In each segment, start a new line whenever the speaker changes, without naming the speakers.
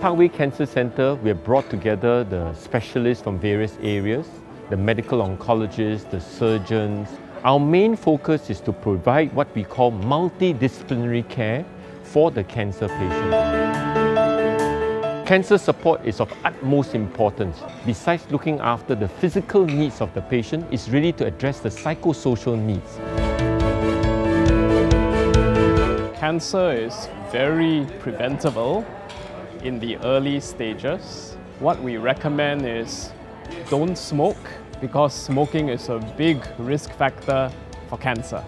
Parkway Cancer Centre, we have brought together the specialists from various areas, the medical oncologists, the surgeons. Our main focus is to provide what we call multidisciplinary care for the cancer patient. Cancer support is of utmost importance. Besides looking after the physical needs of the patient, it's really to address the psychosocial needs.
Cancer is very preventable in the early stages. What we recommend is don't smoke because smoking is a big risk factor for cancer.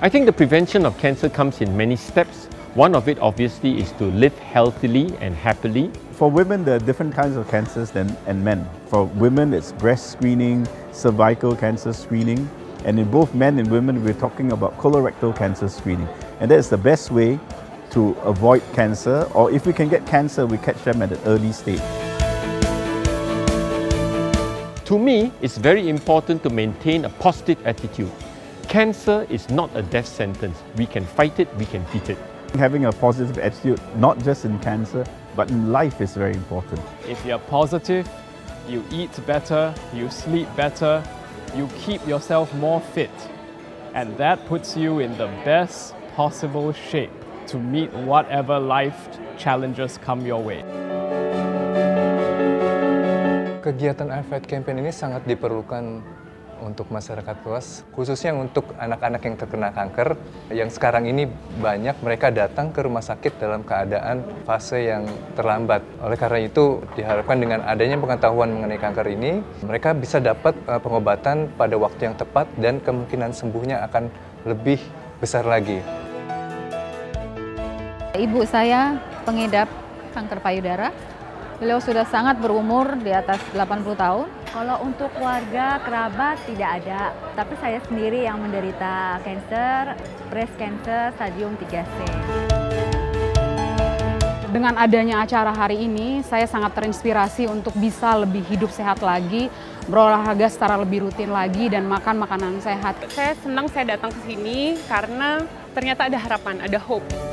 I think the prevention of cancer comes in many steps. One of it obviously is to live healthily and happily.
For women, there are different kinds of cancers than and men. For women, it's breast screening, cervical cancer screening, and in both men and women, we're talking about colorectal cancer screening. And that's the best way to avoid cancer, or if we can get cancer, we catch them at an early stage.
To me, it's very important to maintain a positive attitude. Cancer is not a death sentence. We can fight it, we can beat it.
Having a positive attitude, not just in cancer, but in life is very important.
If you're positive, you eat better, you sleep better, you keep yourself more fit. And that puts you in the best possible shape to meet whatever life challenges come your way.
Kegiatan iFight Campaign ini sangat diperlukan untuk masyarakat luas, khususnya untuk anak-anak yang terkena kanker, yang sekarang ini banyak mereka datang ke rumah sakit dalam keadaan fase yang terlambat. Oleh karena itu, diharapkan dengan adanya pengetahuan mengenai kanker ini, mereka bisa dapat uh, pengobatan pada waktu yang tepat dan kemungkinan sembuhnya akan lebih besar lagi.
Ibu saya pengidap kanker payudara, Beliau sudah sangat berumur di atas 80 tahun.
Kalau untuk keluarga, kerabat tidak ada. Tapi saya sendiri yang menderita cancer, breast cancer stadium 3C.
Dengan adanya acara hari ini, saya sangat terinspirasi untuk bisa lebih hidup sehat lagi, berolahraga secara lebih rutin lagi, dan makan makanan sehat.
Saya senang saya datang ke sini karena ternyata ada harapan, ada hope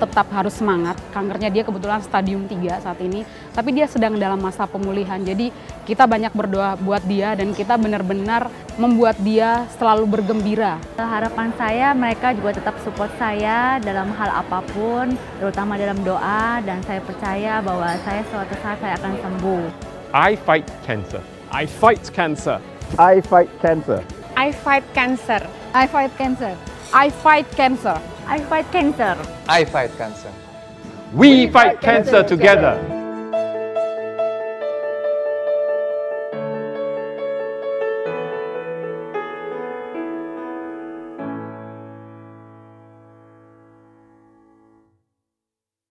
tetap harus semangat. Kankernya dia kebetulan stadium 3 saat ini, tapi dia sedang dalam masa pemulihan. Jadi kita banyak berdoa buat dia dan kita benar-benar membuat dia selalu bergembira.
Harapan saya mereka juga tetap support saya dalam hal apa pun, terutama dalam doa dan saya percaya bahwa saya suatu saat saya akan sembuh.
I fight cancer.
I fight cancer.
I fight cancer.
I fight cancer.
I fight cancer.
I fight cancer.
I fight cancer.
I fight cancer.
We, we fight, fight cancer, cancer together. together.